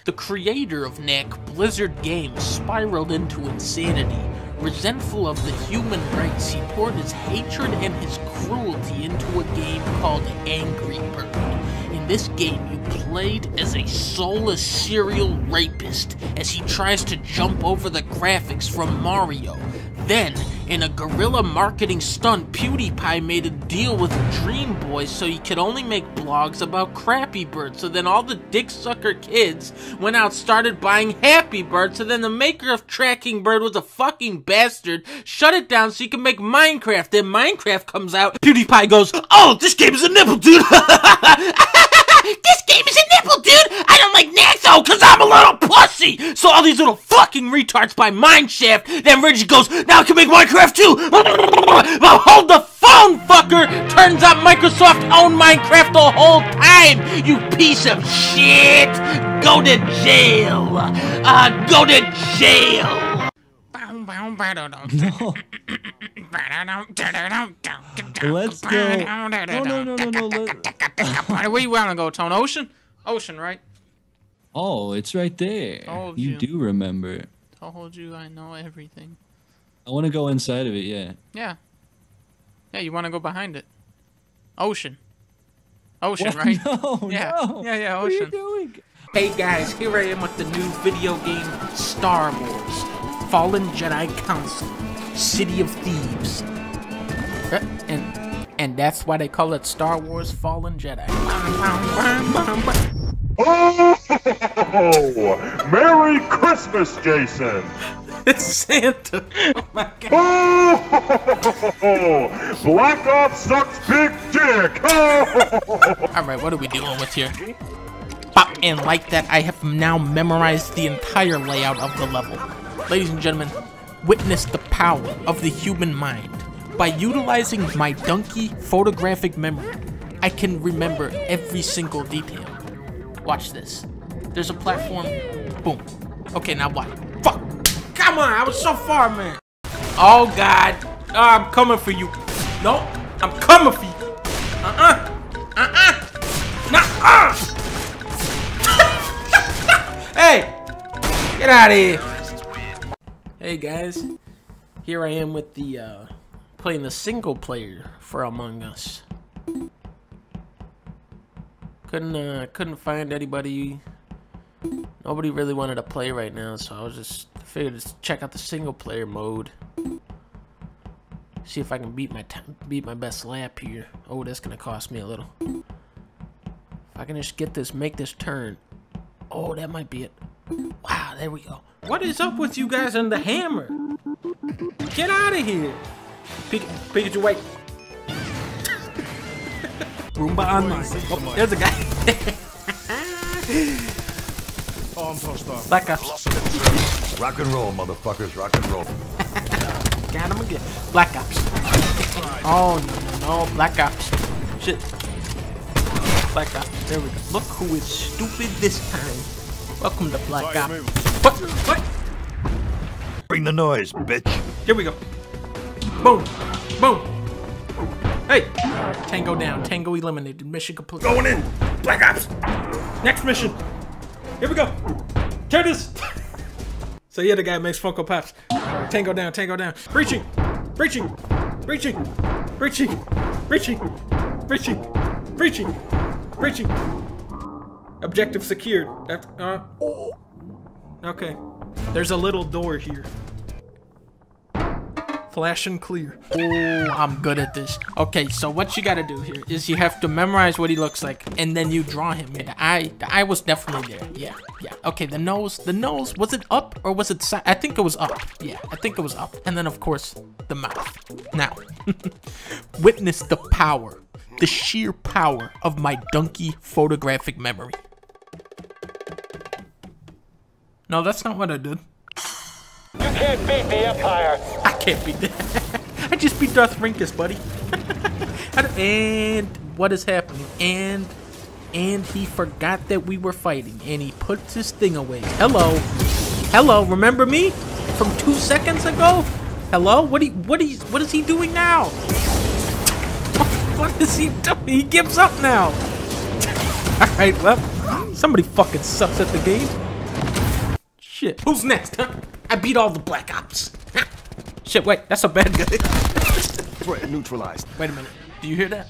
<laughs> the creator of Knack, Blizzard Games, spiraled into insanity. Resentful of the human race, he poured his hatred and his cruelty into a game called Angry Bird. In this game, you played as a soulless serial rapist as he tries to jump over the graphics from Mario. Then, in a guerrilla marketing stunt, PewDiePie made a deal with Dream Boys so he could only make blogs about Crappy Bird. So then all the dick sucker kids went out started buying Happy Bird. So then the maker of Tracking Bird was a fucking bastard, shut it down so you can make Minecraft. Then Minecraft comes out, PewDiePie goes, Oh, this game is a nipple, dude! <laughs> this game is a nipple, dude! I don't like Naxo because I'm a little pussy! So all these little fucking retards buy Mineshaft. Then Reggie goes, Now I can make Minecraft too! <laughs> Well, hold the phone, fucker! Turns out Microsoft owned Minecraft the whole time! You piece of shit! Go to jail! Uh, go to jail! No. Let's <laughs> go. No, no, no, no, no. Let... Where you wanna go, Tone? Ocean? Ocean, right? Oh, it's right there. Told you you. do remember. Told you I know everything. I want to go inside of it, yeah. Yeah. Yeah, you wanna go behind it. Ocean. Ocean, What? <laughs> right? No, yeah. no. Yeah, yeah, What are you Ocean. doing? Hey guys, here I am with the new video game Star Wars Fallen Jedi Council City of Thieves. Uh, And and that's why they call it Star Wars Fallen Jedi. Oh, Merry Christmas, Jason! It's <laughs> Santa. Oh, my god! Oh! Black Ops sucks big dick! <laughs> Oh. Alright, what are we dealing with here? Pop, and like that, I have now memorized the entire layout of the level. Ladies and gentlemen, witness the power of the human mind. By utilizing my dunkey photographic memory, I can remember every single detail. Watch this. There's a platform. Boom. Okay, now what? Fuck! Come on, I was so far, man. Oh, God. Oh, I'm coming for you. No, I'm coming for you. Uh-uh. Uh-uh. Nuh-uh. <laughs> hey! Get out of here. Hey, guys. Here I am with the, uh, playing the single player for Among Us. Couldn't uh couldn't find anybody. Nobody really wanted to play right now, so I was just figured just check out the single player mode. See if I can beat my beat my best lap here. Oh, that's gonna cost me a little. If I can just get this, make this turn. Oh, that might be it. Wow, there we go. What is up with you guys and the hammer? Get out of here! Pik Pikachu, wait. Roomba online. Oh, there's a guy. Oh, I'm tossed off. Black Ops. Rock and roll, motherfuckers. Rock and roll. Got him again. Black Ops. Oh, no, no, no. Black Ops. Shit. Black Ops. There we go. Look who is stupid this time. Welcome to Black Ops. What? What? Bring the noise, bitch. Here we go. Boom. Boom. Hey. Tango down. Tango eliminated. Mission complete. Going in. Black Ops. Next mission. Here we go. Curtis. <laughs> so yeah, the guy makes Funko Pops. Tango down. Tango down. Breaching. Breaching. Breaching. Breaching. Breaching. Breaching. Breaching. Breaching. Objective secured. Uh, okay. There's a little door here. Flash and clear. Oh, I'm good at this. Okay, so what you gotta do here is you have to memorize what he looks like, and then you draw him. Yeah, the eye, the eye was definitely there. Yeah, yeah. Okay, the nose, the nose, was it up or was it side? I think it was up. Yeah, I think it was up. And then of course, the mouth. Now, <laughs> witness the power, the sheer power of my dunkey photographic memory. No, that's not what I did. You can't beat the Empire. I can't beat that. <laughs> I just beat Darth Rinkus, buddy. <laughs> and what is happening? And and he forgot that we were fighting, and he puts his thing away. Hello, hello. Remember me from two seconds ago? Hello. What he what he what is he doing now? <laughs> What is he doing? He gives up now. All right, well, somebody fucking sucks at the game. Shit. Who's next? Huh? I beat all the Black Ops. Shit, wait, that's a bad guy. <laughs> Threat neutralized. Wait a minute. Do you hear that?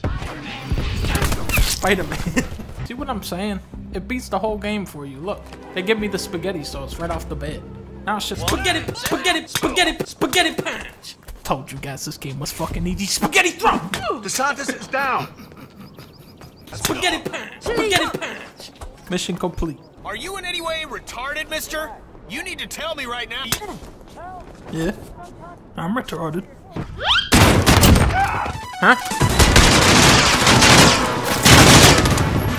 Spider-Man. <laughs> See what I'm saying? It beats the whole game for you. Look, they give me the spaghetti sauce right off the bat. Now it's just spaghetti, spaghetti, spaghetti, spaghetti punch. Told you guys this game was fucking easy. Spaghetti throw. DeSantis is down. Spaghetti punch. Spaghetti punch. Mission complete. Are you in any way retarded, mister? You need to tell me right now. Yeah, I'm retarded. Huh?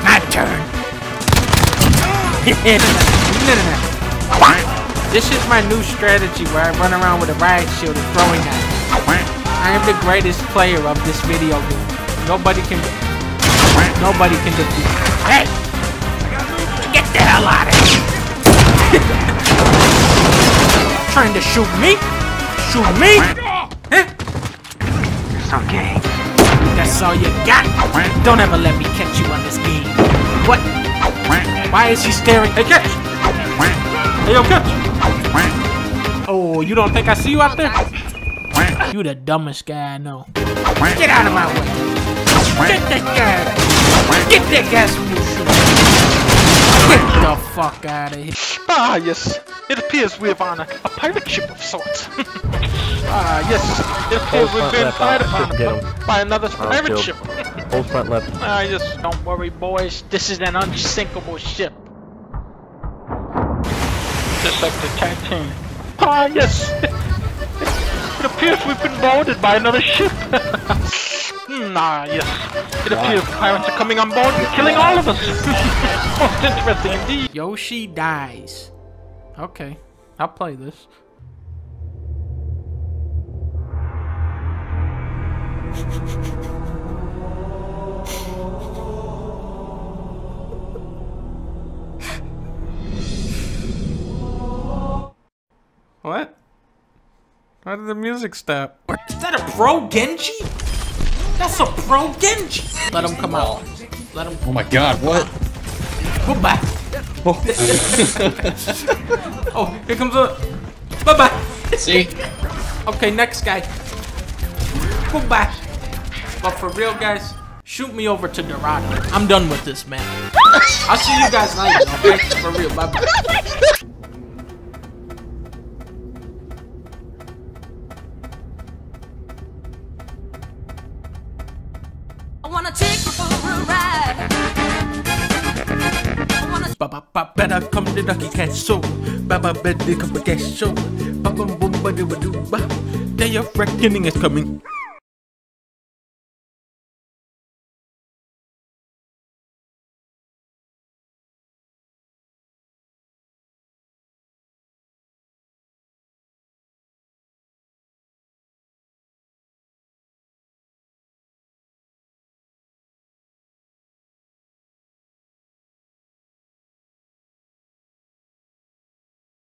My turn. <laughs> no, no, no. This is my new strategy where I run around with a riot shield and throwing knife. I am the greatest player of this video game. Nobody can. Nobody can defeat. me. Hey! Get the hell out of here! <laughs> Trying to shoot me? Shoot me? Huh? It's okay. That's all you got? Don't ever let me catch you on this game. What? Why is he staring? Hey, catch! Hey, yo, catch! Oh, you don't think I see you out there? You the dumbest guy I know. Get out of my way! Get that guy! Get that gas from shoe! Get the fuck out of here! Ah, yes. It appears we have on a, a pirate ship of sorts. <laughs> ah, yes. It appears Hold we've been left, fired upon by another I'll pirate kill. ship. <laughs> Hold front left. Ah, yes. Don't worry, boys. This is an unsinkable ship. Just like the Titanic. Ah, yes. <laughs> It appears we've been boarded by another ship. Ah, yes. It appears pirates are coming on board and killing all of us. <laughs> Most interesting indeed. Yoshi dies. Okay, I'll play this. What? Why did the music stop? Is that a pro Genji? That's a pro Genji! Let him come out. Let him. Oh my god, what? Goodbye. oh, <laughs> oh, here comes a. Bye bye. See? Okay, next guy. Goodbye. But for real, guys, Shoot me over to Dorado. I'm done with this, man. I'll see you guys later, okay? For real, bye wanna take ride. Ba ba ba better come to Ducky Cash Show. Ba ba better come to Cash Show. Ba ba boom ba ba doo ba. Day of reckoning is coming.